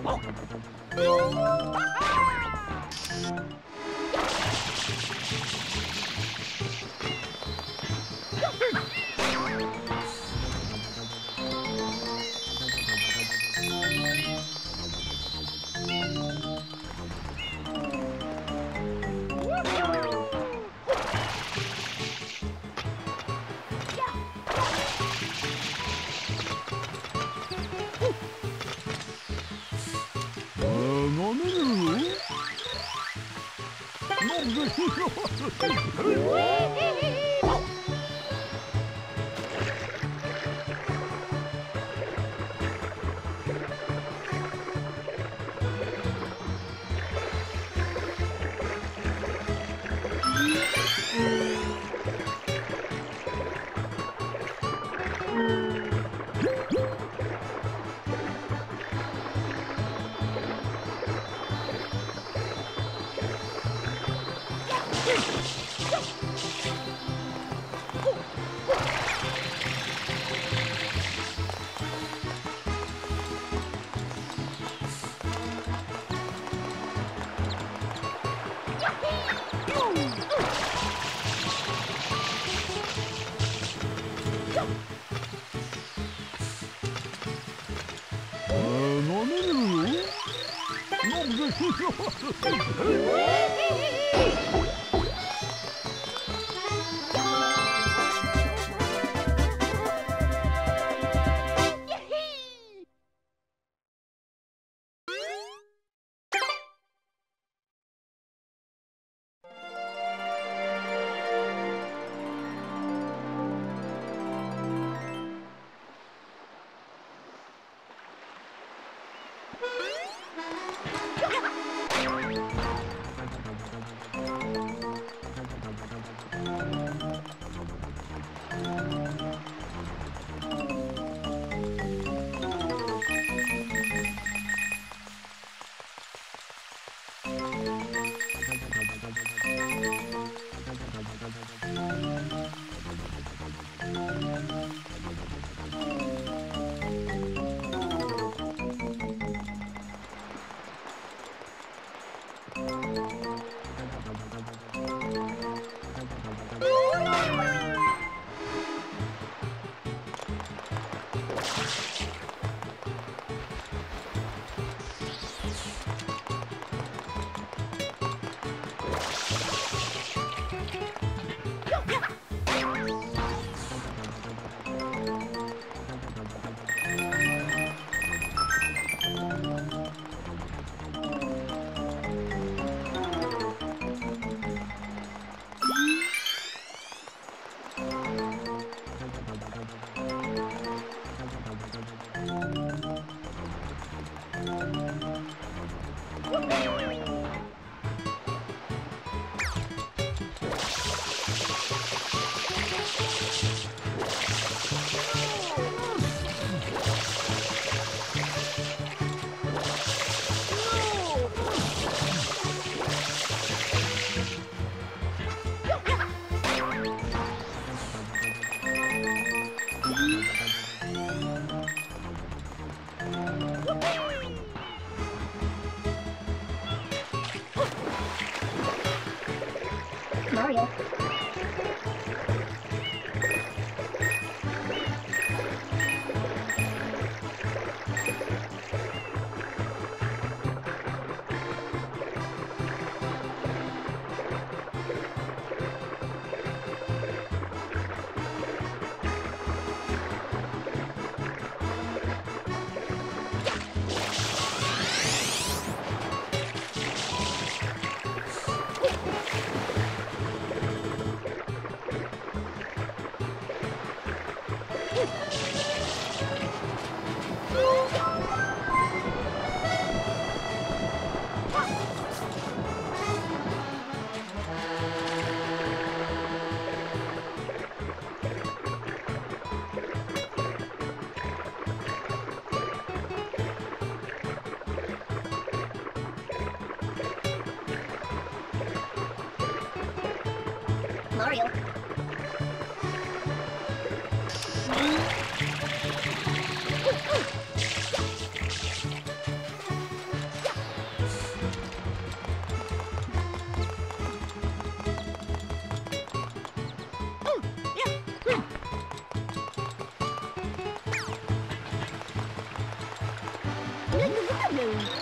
ともハハ Olha!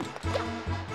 うん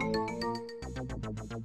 Thank you.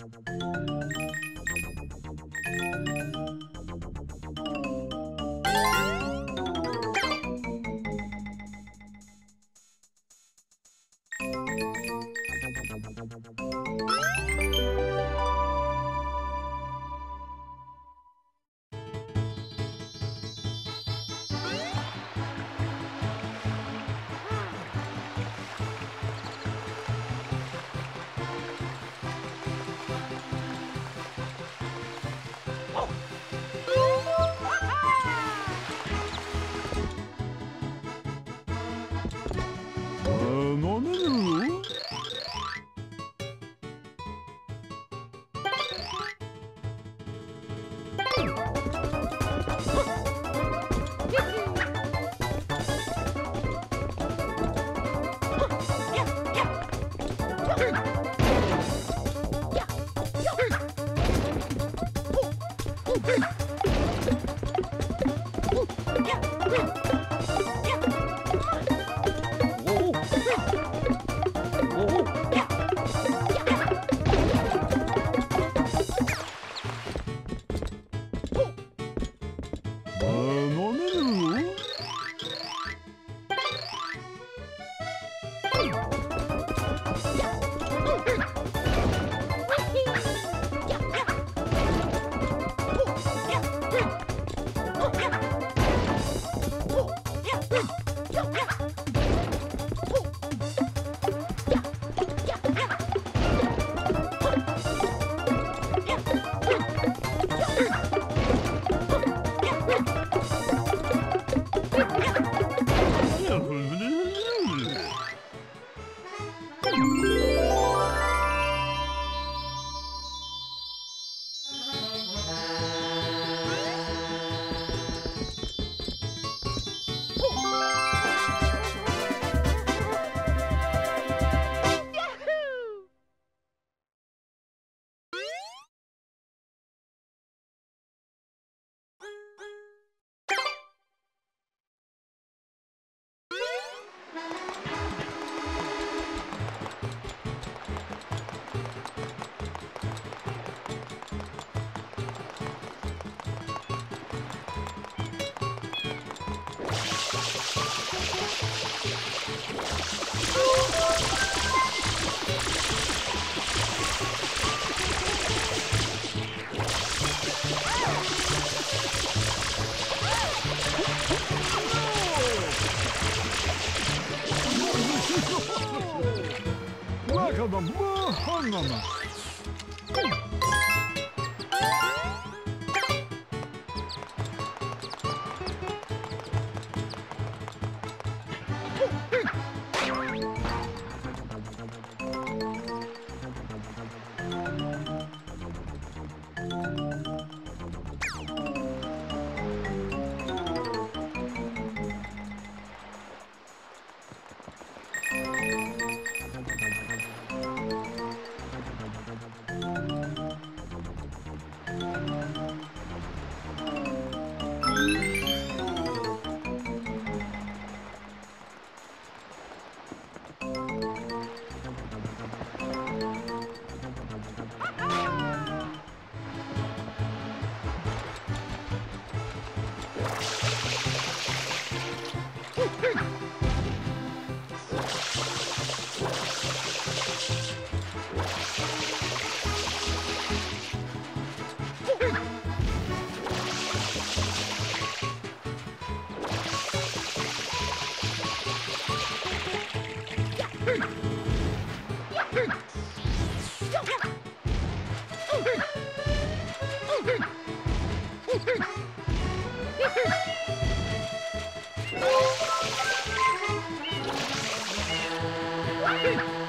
three. Ha ha ha!